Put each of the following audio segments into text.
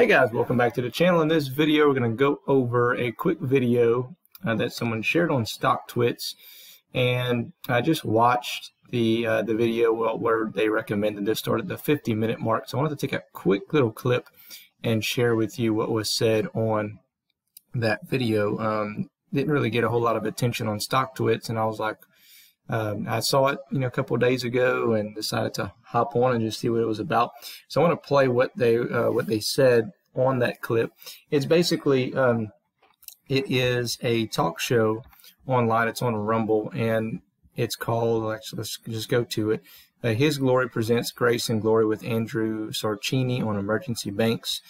Hey guys, welcome back to the channel. In this video, we're going to go over a quick video uh, that someone shared on StockTwits, and I just watched the uh, the video where they recommended this start at the 50 minute mark. So I wanted to take a quick little clip and share with you what was said on that video. Um, didn't really get a whole lot of attention on StockTwits, and I was like, um, I saw it, you know, a couple days ago and decided to hop on and just see what it was about. So I want to play what they uh, what they said on that clip. It's basically um, it is a talk show online. It's on Rumble and it's called. Actually, let's just go to it. Uh, His Glory presents Grace and Glory with Andrew Sorchini on emergency banks.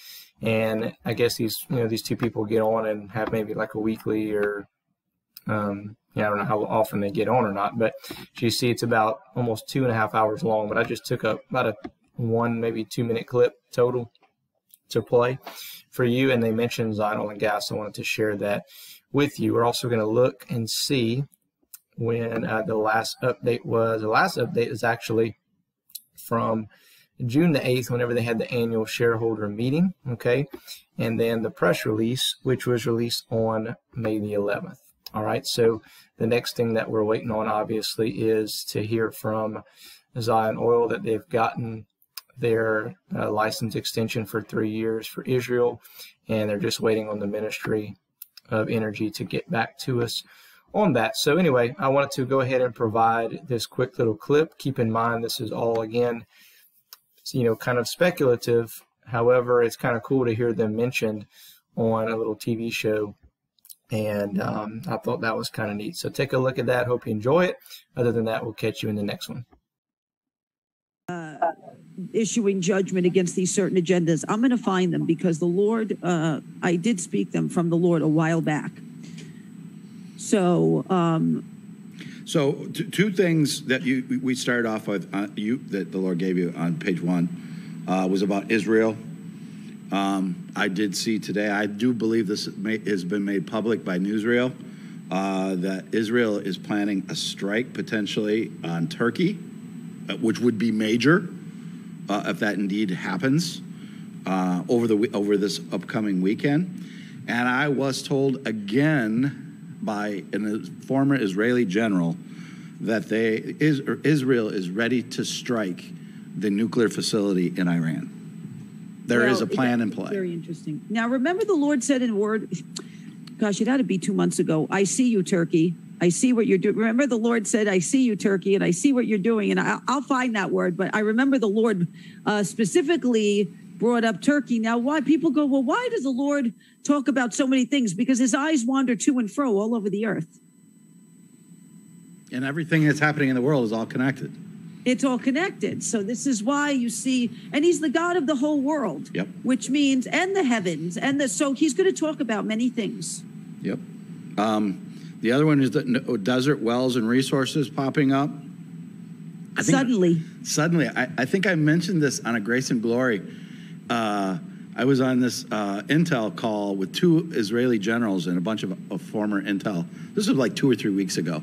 And I guess these you know these two people get on and have maybe like a weekly or um, yeah, I don't know how often they get on or not, but you see it's about almost two and a half hours long. But I just took up about a one, maybe two minute clip total to play for you. And they mentioned Zion and Gas. I wanted to share that with you. We're also going to look and see when uh, the last update was. The last update is actually from June the 8th, whenever they had the annual shareholder meeting. Okay. And then the press release, which was released on May the 11th. All right, so the next thing that we're waiting on, obviously, is to hear from Zion Oil that they've gotten their uh, license extension for three years for Israel, and they're just waiting on the Ministry of Energy to get back to us on that. So anyway, I wanted to go ahead and provide this quick little clip. Keep in mind, this is all, again, you know, kind of speculative. However, it's kind of cool to hear them mentioned on a little TV show and um, I thought that was kind of neat. So take a look at that. Hope you enjoy it. Other than that, we'll catch you in the next one. Uh, issuing judgment against these certain agendas. I'm going to find them because the Lord, uh, I did speak them from the Lord a while back. So, um, so two things that you we started off with uh, you that the Lord gave you on page one uh, was about Israel um, I did see today, I do believe this has been made public by Newsreel, uh, that Israel is planning a strike potentially on Turkey, uh, which would be major uh, if that indeed happens uh, over, the, over this upcoming weekend. And I was told again by a former Israeli general that they, Israel is ready to strike the nuclear facility in Iran. There well, is a plan in play. Very interesting. Now, remember the Lord said in word, gosh, it had to be two months ago. I see you, Turkey. I see what you're doing. Remember, the Lord said, I see you, Turkey, and I see what you're doing. And I, will find that word. But I remember the Lord uh, specifically brought up Turkey. Now, why people go, well, why does the Lord talk about so many things? Because his eyes wander to and fro all over the earth. And everything that's happening in the world is all connected. It's all connected. So this is why you see, and he's the God of the whole world. Yep. Which means, and the heavens, and the so he's going to talk about many things. Yep. Um, the other one is the oh, desert wells and resources popping up. I suddenly. Suddenly, I, I, think I mentioned this on a Grace and Glory. Uh, I was on this uh, intel call with two Israeli generals and a bunch of, of former intel. This was like two or three weeks ago,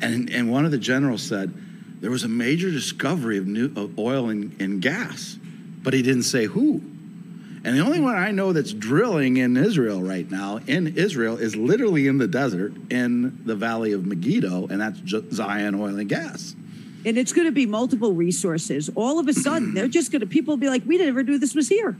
and and one of the generals said there was a major discovery of, new, of oil and, and gas, but he didn't say who. And the only one I know that's drilling in Israel right now, in Israel, is literally in the desert in the valley of Megiddo, and that's Zion Oil and Gas. And it's going to be multiple resources. All of a sudden, they're just going to, people will be like, we didn't ever do this was here.